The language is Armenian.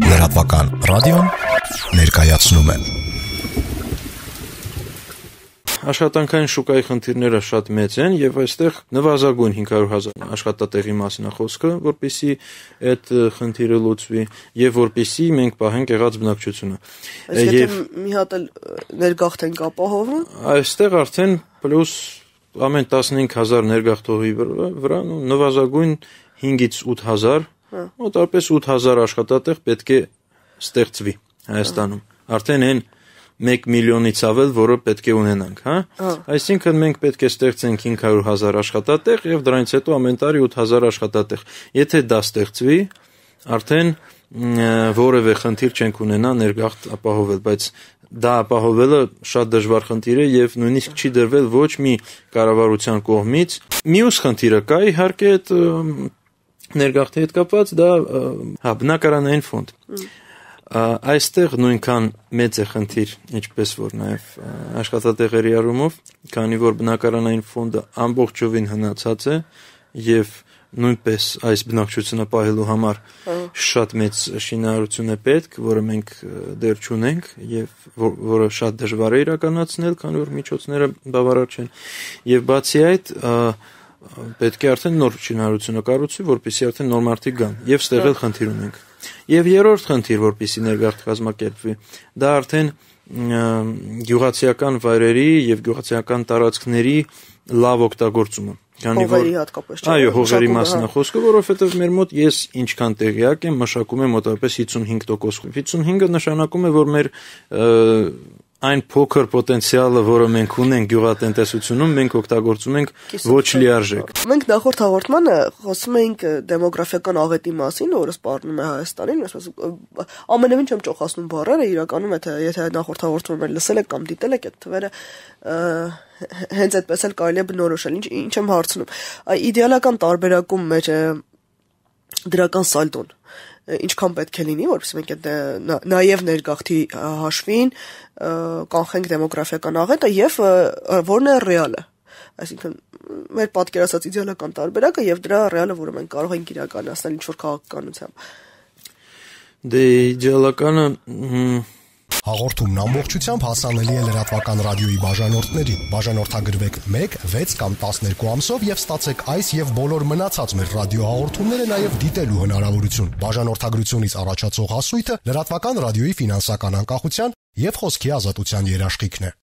Լրատվական ռադիոն ներկայացնում է Աշխատանքային շուկայի խնդիրները շատ մեծ են եւ այստեղ նվազագույն 500.000 աշխատատեղի մասին է խոսքը, որpիսի այդ խնդիրը լուծվի եւ որpիսի մենք պահենք եղած բնակչությունը։ Եվ մի հատ էլ ներգաղթենք ապահովում։ Այստեղ արդեն պլյուս ամեն 15000 ներգաղթողի վրա նվազագույն 5-ից 8000, մոտավորապես 8000 աշխատատեղ պետք է ստեղծվի Հայաստանում։ Արդեն այն 1 միլիոնից ավել, որը պետք է ունենանք, հա։ Այսինքն մենք պետք է ստեղծենք 500.000 աշխատատեղ եւ դրանից հետո ամեն տարի 8000 աշխատատեղ։ Եթե դա ստեղծվի, արդեն որևէ խնդիր չենք ունենա ներգաղթ ապահովել, բայց դա ապահովելը շատ դժվար խնդիր է եւ նույնիսկ չի դրվել ոչ մի կառավարության կողմից։ Մյուս խնդիրը կա իհարկե այդ ներգաղթի հետ կապված, դա հա բնակարանային ֆոնդ այստեղ նույնքան մեծ է խնդիր, ինչպես որ նաև աշխատատեղերի առումով, քանի որ բնակարանային ֆոնդը ամբողջովին հնացած է եւ նույնպես այս բնակչությունը պահելու համար շատ մեծ շինարարություն է պետք, որը մենք դեռ չունենք եւ որը շատ դժվար է իրականացնել, քանի որ միջոցները բավարար չեն։ Եվ բացի այդ պետք է արդեն նոր շինարարությունը կառուցվի, որպեսզի արդեն նոր մարդիկ գան եւ ստեղել խնդիր ունենք։ Եվ երրորդ խնդիր, որպեսզի ներգաղթ կազմակերպվի, դա արդեն գյուղացիական վայրերի եւ գյուղացիական տարածքների լավ օգտագործումը Քանի որ հատկապես չէ։ Այո, հողերի մասն է խոսքը, որովհետև մեր մոտ ես ինչքան տեղյակ եմ, մշակում եմ մոտավորապես 55%։ 55-ը նշանակում է, որ մեր այն փոքր պոտենցիալը, որը մենք ունենք գյուղատնտեսությունում, մենք օգտագործում ենք ոչ լիարժեք։ Մենք նախորդ հաղորդմանը խոսում էինք դեմոգրաֆիական աղետի մասին, որը սպառնում է Հայաստանին, ասես ամենևին չեմ ճոխացնում բառերը, իրականում եթե եթե նախորդ հաղորդումը լսել եք կամ դիտել եք այդ թվերը, հենց այդպես էլ կարելի է բնորոշել։ Ինչ ինչ եմ հարցնում։ Իդեալական տարբերակում մեջ դրական սալդոն ինչքան պետք է լինի, որովհետեւ մենք այդ նաև ներգաղթի հաշվին կանխենք դեմոգրաֆիական աղետը եւ որն է ռեալը այսինքն մեր պատկերացած իդեալական տարբերակը եւ դրա ռեալը, որը մենք կարող ենք իրականացնել ինչ որ քաղաքականությամբ։ Դե իդեալականը Հաղորդումն ամբողջությամբ հասանելի է լրատվական ռադիոյի բաժանորդներին։ Բաժանորդագրվեք 1, 6 կամ 12 ամսով եւ ստացեք այս եւ բոլոր մնացած մեր ռադիոհաղորդումները նաեւ դիտելու հնարավորություն։ Բաժանորդագրությունից առաջացող հասույթը լրատվական ռադիոյի ֆինանսական անկախության եւ խոսքի ազատության երաշխիքն է։